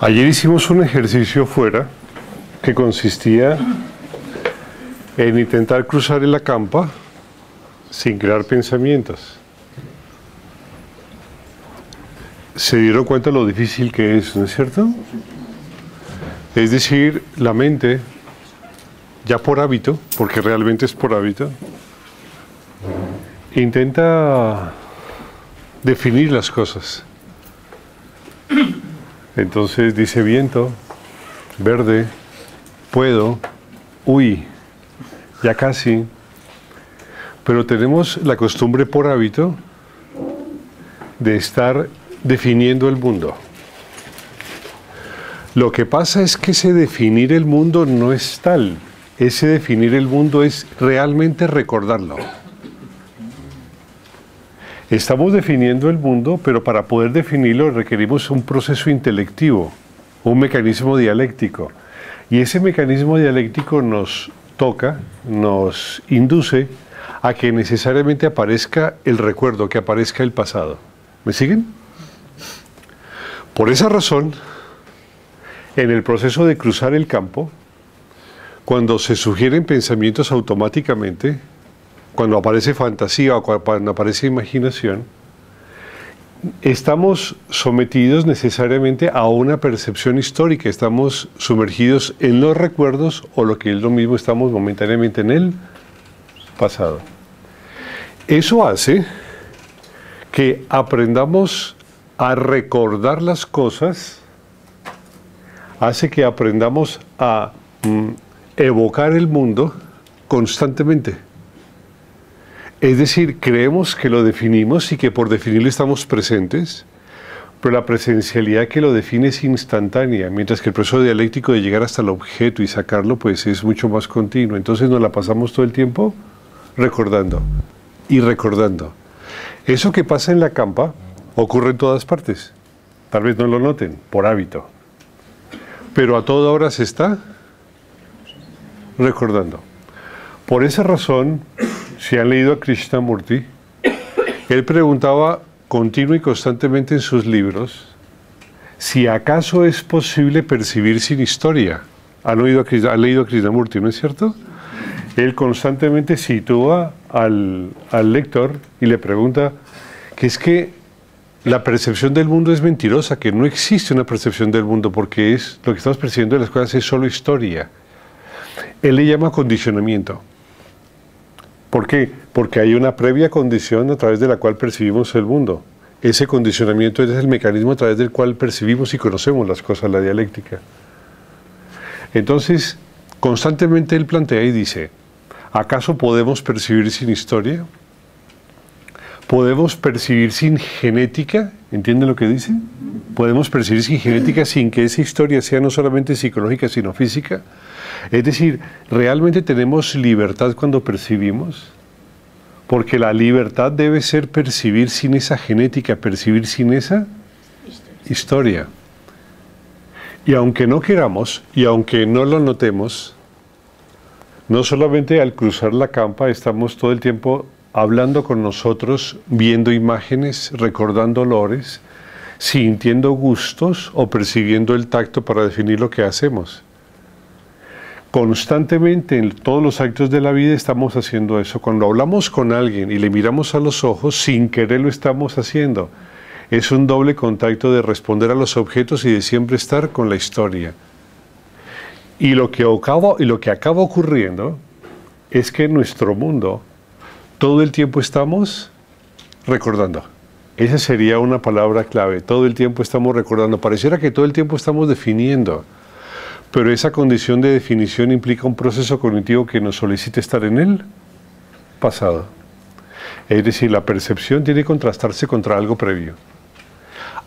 Ayer hicimos un ejercicio fuera que consistía en intentar cruzar la campa sin crear pensamientos. Se dieron cuenta lo difícil que es, ¿no es cierto? Es decir, la mente, ya por hábito, porque realmente es por hábito, intenta definir las cosas. Entonces dice viento, verde, puedo, uy, ya casi. Pero tenemos la costumbre por hábito de estar definiendo el mundo. Lo que pasa es que ese definir el mundo no es tal. Ese definir el mundo es realmente recordarlo. Estamos definiendo el mundo, pero para poder definirlo requerimos un proceso intelectivo, un mecanismo dialéctico. Y ese mecanismo dialéctico nos toca, nos induce a que necesariamente aparezca el recuerdo, que aparezca el pasado. ¿Me siguen? Por esa razón, en el proceso de cruzar el campo, cuando se sugieren pensamientos automáticamente, cuando aparece fantasía o cuando aparece imaginación, estamos sometidos necesariamente a una percepción histórica, estamos sumergidos en los recuerdos o lo que es lo mismo, estamos momentáneamente en el pasado. Eso hace que aprendamos a recordar las cosas, hace que aprendamos a mm, evocar el mundo constantemente. Es decir, creemos que lo definimos y que por definirlo estamos presentes, pero la presencialidad que lo define es instantánea, mientras que el proceso dialéctico de llegar hasta el objeto y sacarlo pues es mucho más continuo. Entonces nos la pasamos todo el tiempo recordando y recordando. Eso que pasa en la campa ocurre en todas partes. Tal vez no lo noten, por hábito. Pero a toda hora se está recordando. Por esa razón, si han leído a Krishnamurti, él preguntaba continuo y constantemente en sus libros si acaso es posible percibir sin historia. ¿Han, oído a, leído a Krishnamurti, no es cierto? Él constantemente sitúa al, al lector y le pregunta que es que la percepción del mundo es mentirosa, que no existe una percepción del mundo porque es lo que estamos percibiendo de las cosas es solo historia. Él le llama condicionamiento. ¿Por qué? Porque hay una previa condición a través de la cual percibimos el mundo. Ese condicionamiento es el mecanismo a través del cual percibimos y conocemos las cosas, la dialéctica. Entonces, constantemente él plantea y dice, ¿acaso podemos percibir sin historia? ¿Podemos percibir sin genética? ¿Entienden lo que dice? ¿Podemos percibir sin genética sin que esa historia sea no solamente psicológica, sino física? Es decir, ¿realmente tenemos libertad cuando percibimos? Porque la libertad debe ser percibir sin esa genética, percibir sin esa historia. Y aunque no queramos, y aunque no lo notemos, no solamente al cruzar la campa estamos todo el tiempo hablando con nosotros, viendo imágenes, recordando olores, sintiendo gustos o percibiendo el tacto para definir lo que hacemos. Constantemente en todos los actos de la vida estamos haciendo eso. Cuando hablamos con alguien y le miramos a los ojos, sin querer lo estamos haciendo. Es un doble contacto de responder a los objetos y de siempre estar con la historia. Y lo que acaba, y lo que acaba ocurriendo es que en nuestro mundo todo el tiempo estamos recordando. Esa sería una palabra clave. Todo el tiempo estamos recordando. Pareciera que todo el tiempo estamos definiendo. Pero esa condición de definición implica un proceso cognitivo que nos solicita estar en el pasado. Es decir, la percepción tiene que contrastarse contra algo previo.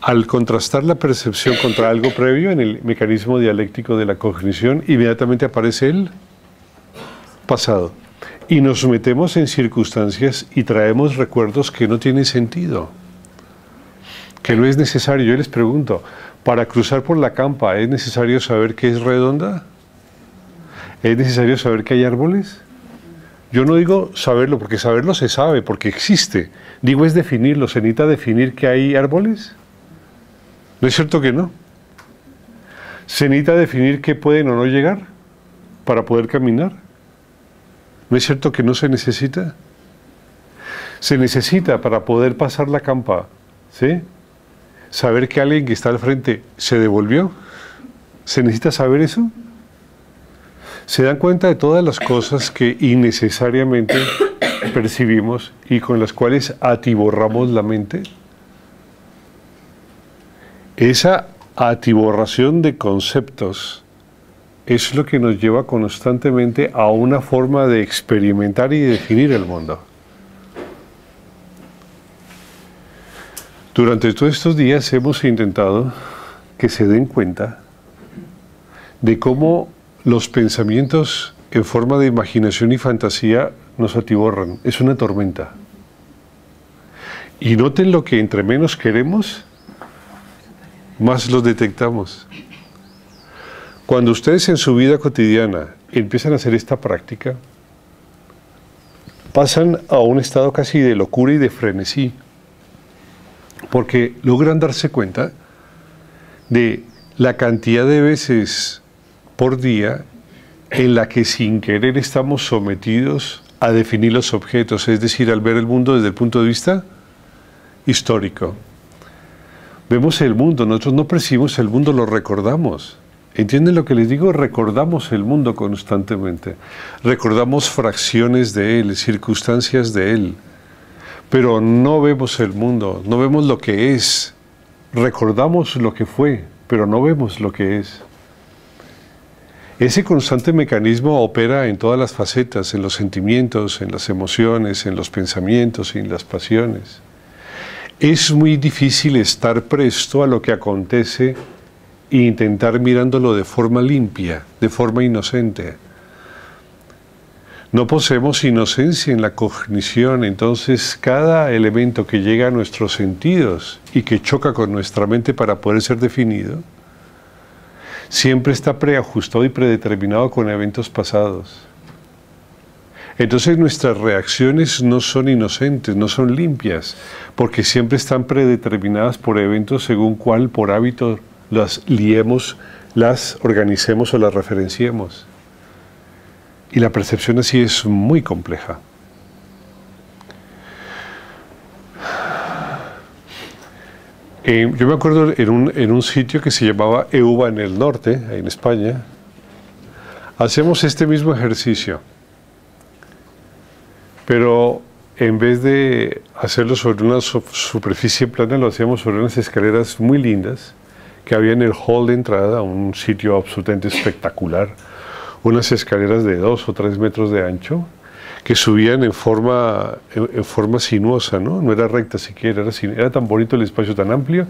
Al contrastar la percepción contra algo previo en el mecanismo dialéctico de la cognición, inmediatamente aparece el pasado. Y nos metemos en circunstancias y traemos recuerdos que no tienen sentido, que no es necesario. Yo les pregunto, para cruzar por la campa, ¿es necesario saber que es redonda? ¿Es necesario saber que hay árboles? Yo no digo saberlo, porque saberlo se sabe, porque existe. Digo es definirlo. ¿Se necesita definir que hay árboles? ¿No es cierto que no? ¿Se necesita definir qué pueden o no llegar para poder caminar? ¿No es cierto que no se necesita? Se necesita para poder pasar la campa, ¿sí? Saber que alguien que está al frente se devolvió. ¿Se necesita saber eso? ¿Se dan cuenta de todas las cosas que innecesariamente percibimos y con las cuales atiborramos la mente? Esa atiborración de conceptos es lo que nos lleva constantemente a una forma de experimentar y definir el mundo. Durante todos estos días hemos intentado que se den cuenta de cómo los pensamientos en forma de imaginación y fantasía nos atiborran. Es una tormenta. Y noten lo que entre menos queremos, más los detectamos. Cuando ustedes en su vida cotidiana empiezan a hacer esta práctica, pasan a un estado casi de locura y de frenesí, porque logran darse cuenta de la cantidad de veces por día en la que sin querer estamos sometidos a definir los objetos, es decir, al ver el mundo desde el punto de vista histórico. Vemos el mundo, nosotros no percibimos el mundo, lo recordamos. ¿Entienden lo que les digo? Recordamos el mundo constantemente. Recordamos fracciones de él, circunstancias de él. Pero no vemos el mundo, no vemos lo que es. Recordamos lo que fue, pero no vemos lo que es. Ese constante mecanismo opera en todas las facetas, en los sentimientos, en las emociones, en los pensamientos y en las pasiones es muy difícil estar presto a lo que acontece e intentar mirándolo de forma limpia, de forma inocente. No poseemos inocencia en la cognición, entonces cada elemento que llega a nuestros sentidos y que choca con nuestra mente para poder ser definido, siempre está preajustado y predeterminado con eventos pasados. Entonces nuestras reacciones no son inocentes, no son limpias, porque siempre están predeterminadas por eventos según cuál por hábito las liemos, las organicemos o las referenciemos. Y la percepción así es muy compleja. Eh, yo me acuerdo en un, en un sitio que se llamaba EUBA en el norte, en España, hacemos este mismo ejercicio pero en vez de hacerlo sobre una superficie plana, lo hacíamos sobre unas escaleras muy lindas que había en el hall de entrada, un sitio absolutamente espectacular, unas escaleras de dos o tres metros de ancho que subían en forma, en, forma sinuosa, ¿no? No era recta siquiera, era, era tan bonito el espacio tan amplio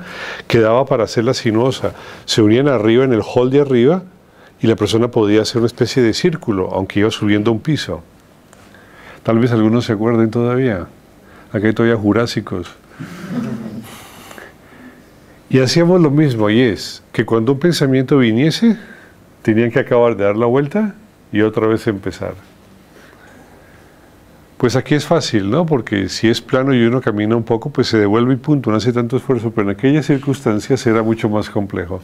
que daba para hacerla sinuosa. Se unían arriba en el hall de arriba y la persona podía hacer una especie de círculo, aunque iba subiendo un piso. Tal vez algunos se acuerden todavía. Aquí hay todavía jurásicos. Y hacíamos lo mismo, y es que cuando un pensamiento viniese, tenían que acabar de dar la vuelta y otra vez empezar. Pues aquí es fácil, ¿no? Porque si es plano y uno camina un poco, pues se devuelve y punto, no hace tanto esfuerzo, pero en aquellas circunstancias era mucho más complejo,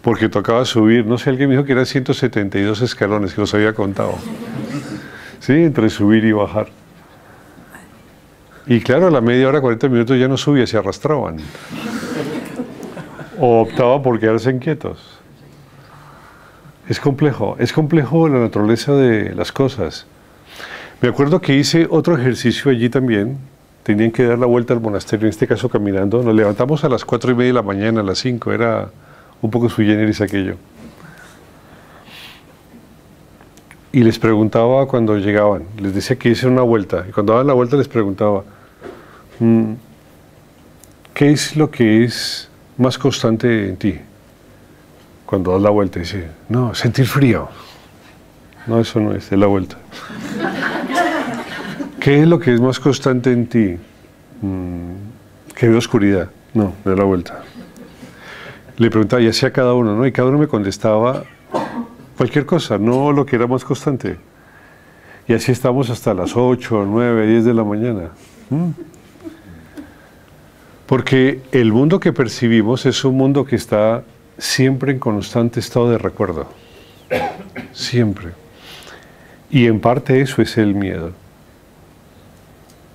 porque tocaba subir, no sé, alguien me dijo que eran 172 escalones, que los había contado. ¿sí? entre subir y bajar. Y claro, a la media hora, 40 minutos ya no subía, se arrastraban. O optaba por quedarse inquietos. Es complejo, es complejo la naturaleza de las cosas. Me acuerdo que hice otro ejercicio allí también. Tenían que dar la vuelta al monasterio, en este caso caminando. Nos levantamos a las 4 y media de la mañana, a las 5. Era un poco sui generis aquello. y les preguntaba cuando llegaban, les decía que hice una vuelta, y cuando daban la vuelta les preguntaba, mm, ¿qué es lo que es más constante en ti? Cuando das la vuelta, dice, no, sentir frío. No, eso no es, es la vuelta. ¿Qué es lo que es más constante en ti? Mm, que veo oscuridad. No, de la vuelta. Le preguntaba, y hacía cada uno, ¿no? Y cada uno me contestaba cualquier cosa, no lo que era más constante. Y así estamos hasta las 8, 9, 10 de la mañana. ¿Mm? Porque el mundo que percibimos es un mundo que está siempre en constante estado de recuerdo. Siempre. Y en parte eso es el miedo.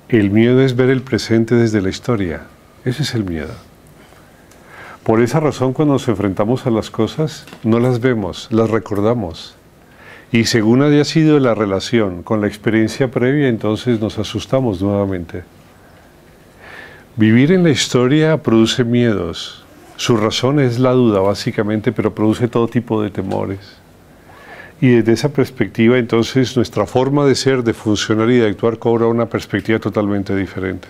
El miedo es ver el presente desde la historia. Ese es el miedo. Por esa razón cuando nos enfrentamos a las cosas, no las vemos, las recordamos. Y según haya sido la relación con la experiencia previa, entonces nos asustamos nuevamente. Vivir en la historia produce miedos. Su razón es la duda, básicamente, pero produce todo tipo de temores. Y desde esa perspectiva, entonces, nuestra forma de ser, de funcionar y de actuar cobra una perspectiva totalmente diferente.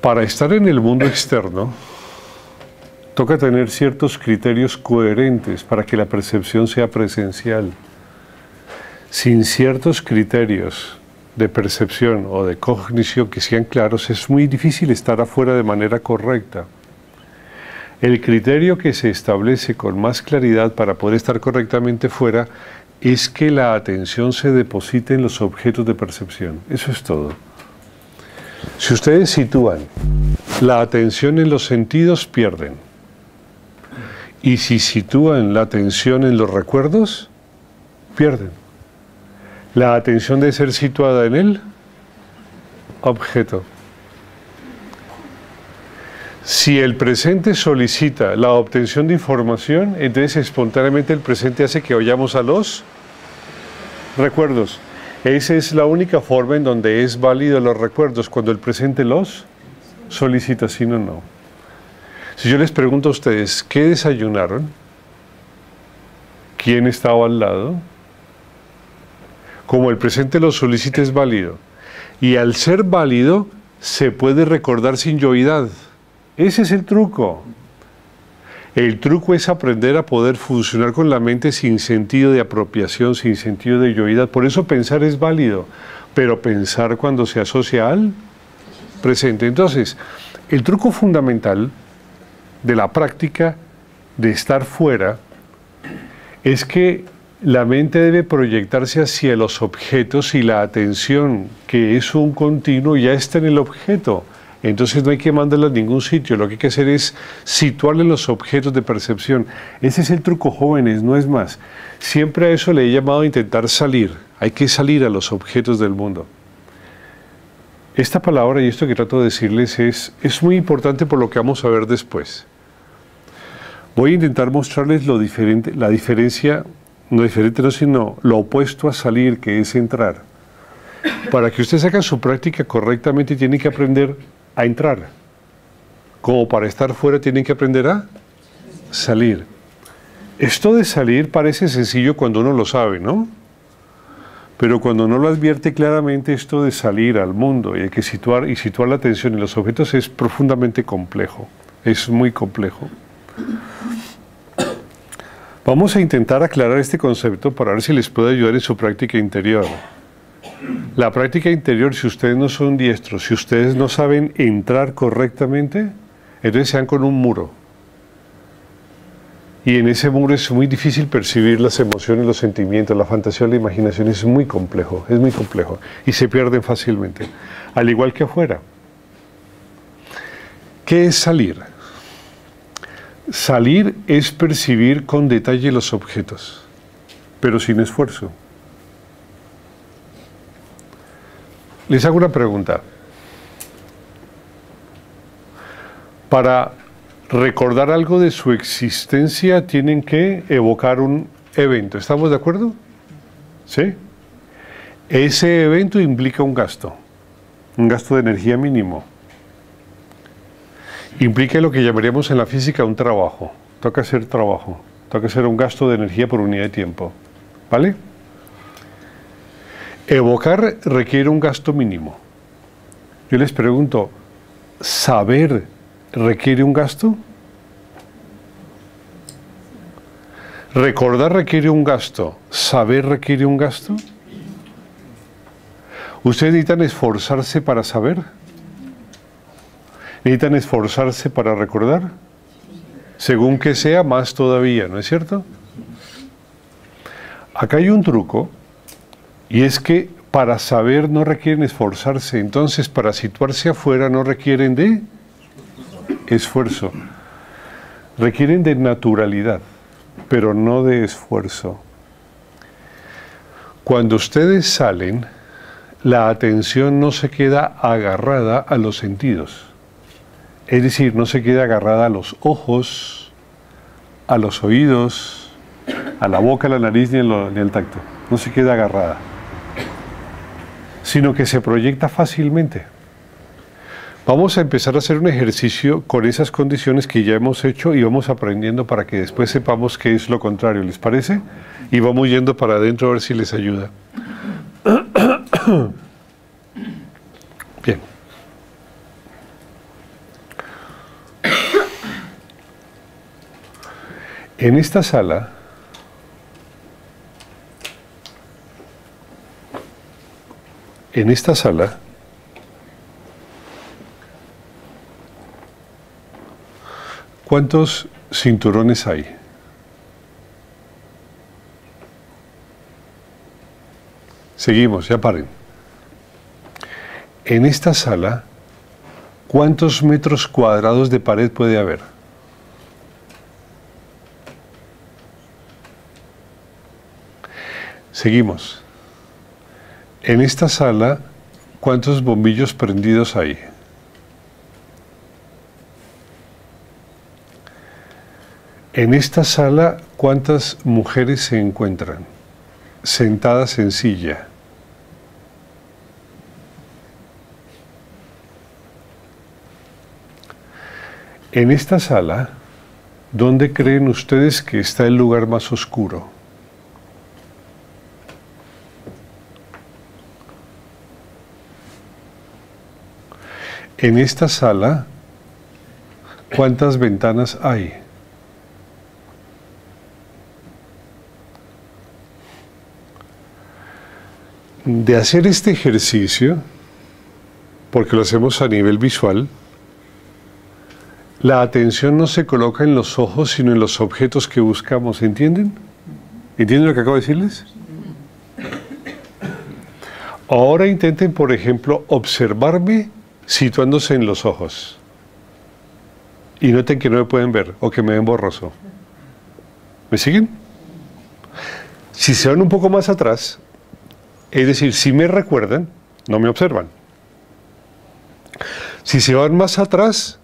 Para estar en el mundo externo, toca tener ciertos criterios coherentes para que la percepción sea presencial. Sin ciertos criterios de percepción o de cognición que sean claros, es muy difícil estar afuera de manera correcta. El criterio que se establece con más claridad para poder estar correctamente fuera es que la atención se deposite en los objetos de percepción. Eso es todo. Si ustedes sitúan la atención en los sentidos, pierden. Y si sitúan la atención en los recuerdos, pierden. La atención debe ser situada en el objeto. Si el presente solicita la obtención de información, entonces espontáneamente el presente hace que vayamos a los recuerdos. Esa es la única forma en donde es válido los recuerdos, cuando el presente los solicita, si no, no. Si yo les pregunto a ustedes, ¿qué desayunaron? ¿Quién estaba al lado? Como el presente lo solicita es válido. Y al ser válido, se puede recordar sin yoidad. Ese es el truco. El truco es aprender a poder funcionar con la mente sin sentido de apropiación, sin sentido de yoidad. Por eso pensar es válido, pero pensar cuando se asocia al presente. Entonces, el truco fundamental de la práctica de estar fuera es que la mente debe proyectarse hacia los objetos y la atención, que es un continuo, ya está en el objeto. Entonces no hay que mandarla a ningún sitio, lo que hay que hacer es situarle los objetos de percepción. Ese es el truco, jóvenes, no es más. Siempre a eso le he llamado a intentar salir. Hay que salir a los objetos del mundo. Esta palabra y esto que trato de decirles es, es muy importante por lo que vamos a ver después. Voy a intentar mostrarles lo diferente, la diferencia, no diferente, no, sino lo opuesto a salir, que es entrar. Para que ustedes hagan su práctica correctamente, tienen que aprender a entrar. Como para estar fuera tienen que aprender a salir. Esto de salir parece sencillo cuando uno lo sabe, ¿no? Pero cuando no lo advierte claramente, esto de salir al mundo y hay que situar y situar la atención en los objetos es profundamente complejo. Es muy complejo. Vamos a intentar aclarar este concepto para ver si les puede ayudar en su práctica interior. La práctica interior, si ustedes no son diestros, si ustedes no saben entrar correctamente, entonces se dan con un muro. Y en ese muro es muy difícil percibir las emociones, los sentimientos, la fantasía, la imaginación. Es muy complejo, es muy complejo. Y se pierden fácilmente. Al igual que afuera. ¿Qué es salir? Salir es percibir con detalle los objetos, pero sin esfuerzo. Les hago una pregunta. Para recordar algo de su existencia tienen que evocar un evento. ¿Estamos de acuerdo? ¿Sí? Ese evento implica un gasto, un gasto de energía mínimo. Implica lo que llamaríamos en la física un trabajo. Toca hacer trabajo, toca hacer un gasto de energía por unidad de tiempo. ¿Vale? Evocar requiere un gasto mínimo. Yo les pregunto, ¿saber requiere un gasto? ¿Recordar requiere un gasto? ¿Saber requiere un gasto? ¿Ustedes necesitan esforzarse para saber? ¿Necesitan esforzarse para recordar? Según que sea, más todavía, ¿no es cierto? Acá hay un truco y es que para saber no requieren esforzarse, entonces para situarse afuera no requieren de esfuerzo. Requieren de naturalidad, pero no de esfuerzo. Cuando ustedes salen, la atención no se queda agarrada a los sentidos. Es decir, no se queda agarrada a los ojos, a los oídos, a la boca, a la nariz ni, al tacto. No se queda agarrada. Sino que se proyecta fácilmente. Vamos a empezar a hacer un ejercicio con esas condiciones que ya hemos hecho y vamos aprendiendo para que después sepamos qué es lo contrario, ¿les parece? Y vamos yendo para adentro a ver si les ayuda. En esta sala en esta sala ¿Cuántos cinturones hay? Seguimos, ya paren. En esta sala, ¿cuántos metros cuadrados de pared puede haber? Seguimos. En esta sala, ¿cuántos bombillos prendidos hay? En esta sala, ¿cuántas mujeres se encuentran sentadas en silla? En esta sala, ¿dónde creen ustedes que está el lugar más oscuro? En esta sala, ¿cuántas ventanas hay? de hacer este ejercicio, porque lo hacemos a nivel visual, la atención no se coloca en los ojos, sino en los objetos que buscamos, ¿entienden? ¿Entienden lo que acabo de decirles? Ahora intenten, por ejemplo, observarme situándose en los ojos. Y noten que no me pueden ver o que me ven borroso. ¿Me siguen? Si se van un poco más atrás, es decir, si me recuerdan, no me observan. Si se van más atrás,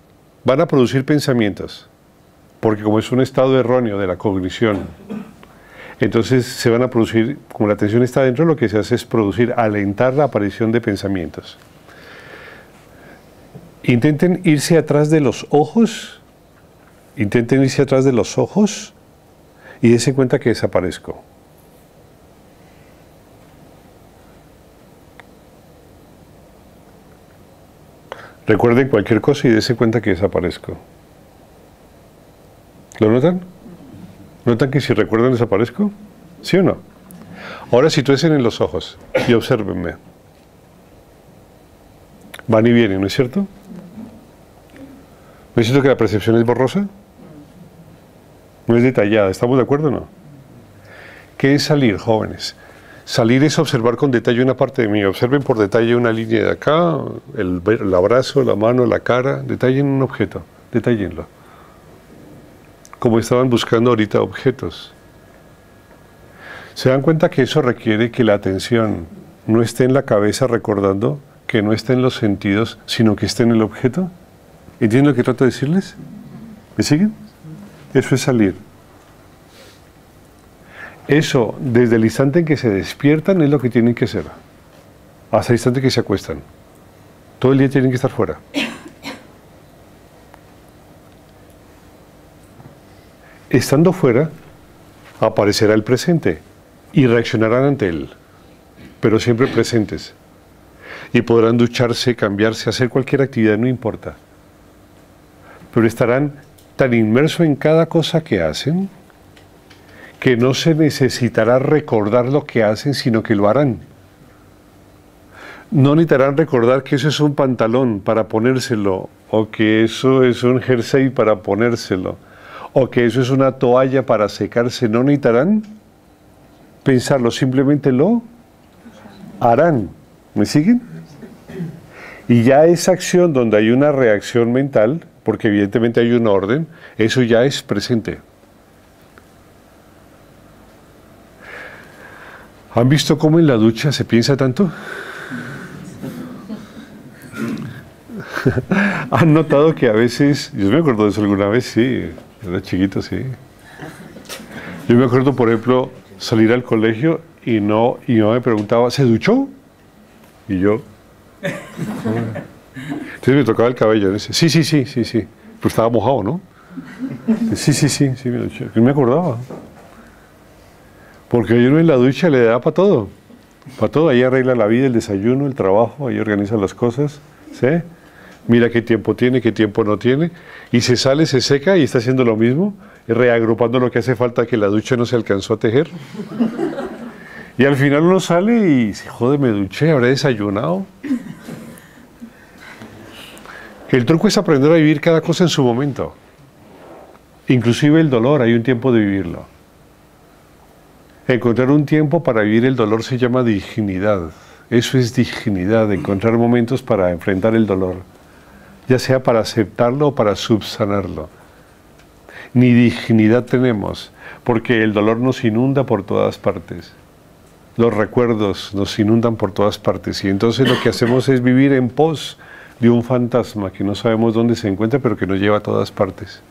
van a producir pensamientos, porque como es un estado erróneo de la cognición, entonces se van a producir, como la atención está dentro, lo que se hace es producir, alentar la aparición de pensamientos. Intenten irse atrás de los ojos, intenten irse atrás de los ojos y dense cuenta que desaparezco. Recuerden cualquier cosa y dense cuenta que desaparezco. ¿Lo notan? ¿Notan que si recuerdan desaparezco? ¿Sí o no? Ahora situesen en los ojos y observenme. Van y vienen, ¿no es cierto? ¿No es cierto que la percepción es borrosa? No es detallada, ¿estamos de acuerdo o no? ¿Qué es salir, jóvenes? Salir es observar con detalle una parte de mí. Observen por detalle una línea de acá, el, el abrazo, la mano, la cara. Detallen un objeto, detallenlo. Como estaban buscando ahorita objetos. ¿Se dan cuenta que eso requiere que la atención no esté en la cabeza recordando, que no esté en los sentidos, sino que esté en el objeto? ¿Entienden lo que trato de decirles? ¿Me siguen? Eso es salir. Eso, desde el instante en que se despiertan, es lo que tienen que ser. Hasta el instante que se acuestan. Todo el día tienen que estar fuera. Estando fuera, aparecerá el presente y reaccionarán ante él, pero siempre presentes. Y podrán ducharse, cambiarse, hacer cualquier actividad, no importa. Pero estarán tan inmersos en cada cosa que hacen que no se necesitará recordar lo que hacen, sino que lo harán. No necesitarán recordar que eso es un pantalón para ponérselo, o que eso es un jersey para ponérselo, o que eso es una toalla para secarse. No necesitarán pensarlo, simplemente lo harán. ¿Me siguen? Y ya esa acción donde hay una reacción mental, porque evidentemente hay un orden, eso ya es presente. ¿Han visto cómo en la ducha se piensa tanto? ¿Han notado que a veces, yo me acuerdo de eso alguna vez, sí, era chiquito, sí. Yo me acuerdo, por ejemplo, salir al colegio y no, y no me preguntaba, ¿se duchó? Y yo. Entonces me tocaba el cabello. Dice, sí, sí, sí, sí, sí. Pues estaba mojado, ¿no? Sí, sí, sí, sí, me me acordaba. Porque uno en la ducha le da para todo. Para todo. Ahí arregla la vida, el desayuno, el trabajo, ahí organiza las cosas. ¿Sí? Mira qué tiempo tiene, qué tiempo no tiene. Y se sale, se seca y está haciendo lo mismo, reagrupando lo que hace falta que la ducha no se alcanzó a tejer. Y al final uno sale y se jode, me duché, habré desayunado. El truco es aprender a vivir cada cosa en su momento. Inclusive el dolor, hay un tiempo de vivirlo. Encontrar un tiempo para vivir el dolor se llama dignidad. Eso es dignidad, encontrar momentos para enfrentar el dolor, ya sea para aceptarlo o para subsanarlo. Ni dignidad tenemos, porque el dolor nos inunda por todas partes. Los recuerdos nos inundan por todas partes y entonces lo que hacemos es vivir en pos de un fantasma que no sabemos dónde se encuentra, pero que nos lleva a todas partes.